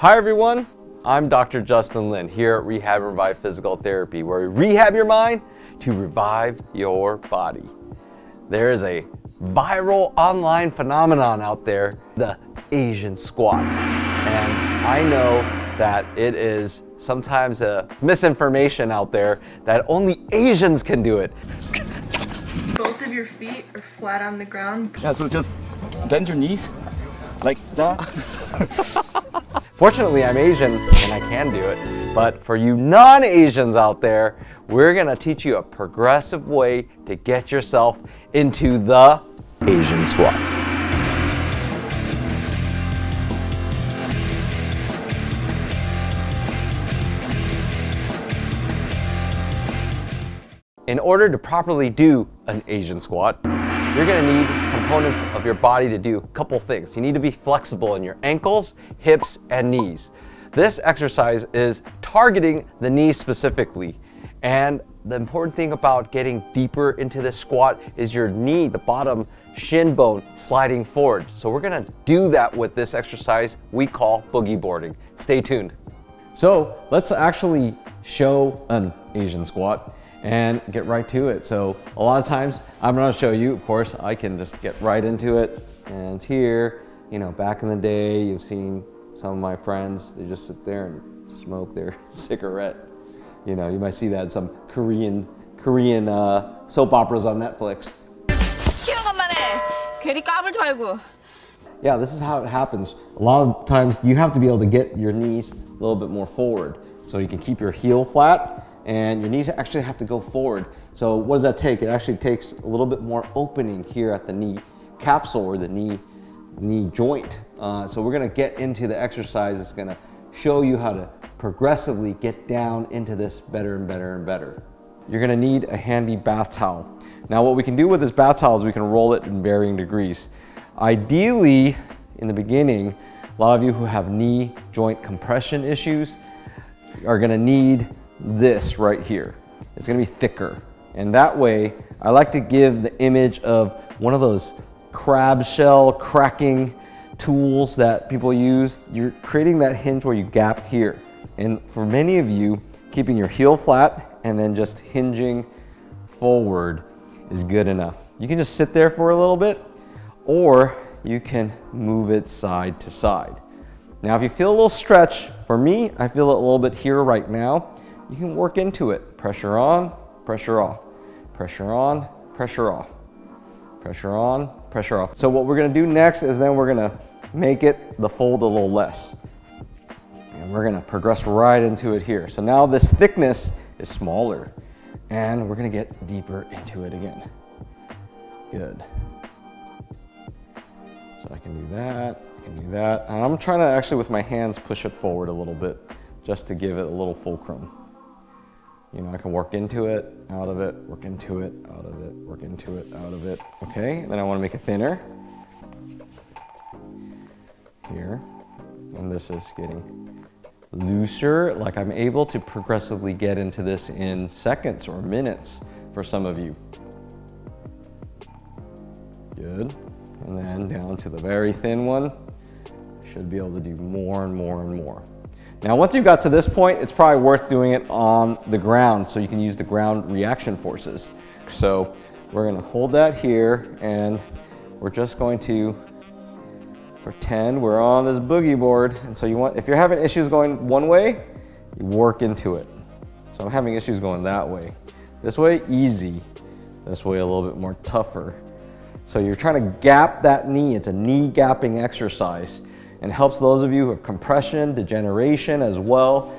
Hi everyone, I'm Dr. Justin Lin here at Rehab and Revive Physical Therapy, where we rehab your mind to revive your body. There is a viral online phenomenon out there, the Asian squat. And I know that it is sometimes a misinformation out there that only Asians can do it. Both of your feet are flat on the ground. Yeah, so just bend your knees like that. Fortunately, I'm Asian and I can do it. But for you non-Asians out there, we're gonna teach you a progressive way to get yourself into the Asian squat. In order to properly do an Asian squat, you're gonna need components of your body to do a couple things. You need to be flexible in your ankles, hips, and knees. This exercise is targeting the knees specifically. And the important thing about getting deeper into this squat is your knee, the bottom shin bone sliding forward. So we're gonna do that with this exercise we call boogie boarding. Stay tuned. So let's actually show an Asian squat and get right to it. So a lot of times, I'm gonna show you, of course, I can just get right into it. And here, you know, back in the day, you've seen some of my friends, they just sit there and smoke their cigarette. You know, you might see that in some Korean, Korean uh, soap operas on Netflix. Yeah, this is how it happens. A lot of times you have to be able to get your knees a little bit more forward. So you can keep your heel flat and your knees actually have to go forward. So what does that take? It actually takes a little bit more opening here at the knee capsule or the knee, knee joint. Uh, so we're gonna get into the exercise. It's gonna show you how to progressively get down into this better and better and better. You're gonna need a handy bath towel. Now what we can do with this bath towel is we can roll it in varying degrees. Ideally, in the beginning, a lot of you who have knee joint compression issues are gonna need this right here. It's gonna be thicker. And that way, I like to give the image of one of those crab shell cracking tools that people use. You're creating that hinge where you gap here. And for many of you, keeping your heel flat and then just hinging forward is good enough. You can just sit there for a little bit or you can move it side to side. Now, if you feel a little stretch, for me, I feel it a little bit here right now you can work into it. Pressure on, pressure off, pressure on, pressure off, pressure on, pressure off. So what we're gonna do next is then we're gonna make it the fold a little less. And we're gonna progress right into it here. So now this thickness is smaller and we're gonna get deeper into it again. Good. So I can do that, I can do that. And I'm trying to actually with my hands push it forward a little bit just to give it a little fulcrum. You know, I can work into it, out of it, work into it, out of it, work into it, out of it. Okay, then I wanna make it thinner. Here, and this is getting looser, like I'm able to progressively get into this in seconds or minutes for some of you. Good, and then down to the very thin one. Should be able to do more and more and more. Now, once you've got to this point, it's probably worth doing it on the ground so you can use the ground reaction forces. So we're gonna hold that here and we're just going to pretend we're on this boogie board. And so you want, if you're having issues going one way, you work into it. So I'm having issues going that way. This way, easy. This way, a little bit more tougher. So you're trying to gap that knee. It's a knee gapping exercise and helps those of you who have compression, degeneration as well,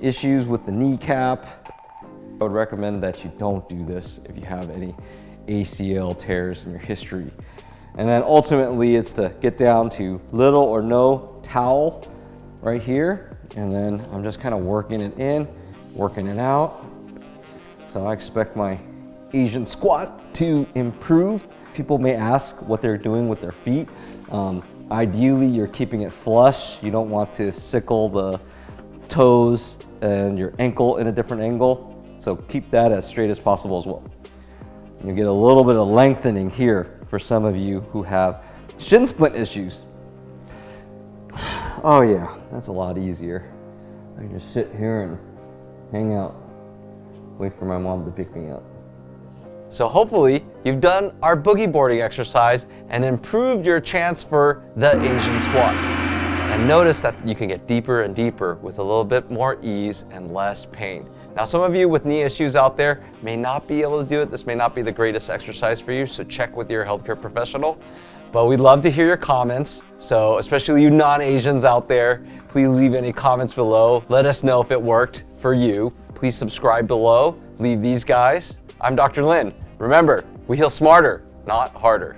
issues with the kneecap. I would recommend that you don't do this if you have any ACL tears in your history. And then ultimately it's to get down to little or no towel right here. And then I'm just kind of working it in, working it out. So I expect my Asian squat to improve. People may ask what they're doing with their feet. Um, Ideally, you're keeping it flush. You don't want to sickle the toes and your ankle in a different angle. So keep that as straight as possible as well. You get a little bit of lengthening here for some of you who have shin splint issues. Oh yeah, that's a lot easier. I can just sit here and hang out, wait for my mom to pick me up. So hopefully you've done our boogie boarding exercise and improved your chance for the Asian squat. And notice that you can get deeper and deeper with a little bit more ease and less pain. Now some of you with knee issues out there may not be able to do it. This may not be the greatest exercise for you, so check with your healthcare professional. But we'd love to hear your comments. So especially you non-Asians out there, please leave any comments below. Let us know if it worked for you. Please subscribe below, leave these guys. I'm Dr. Lin. Remember, we heal smarter, not harder.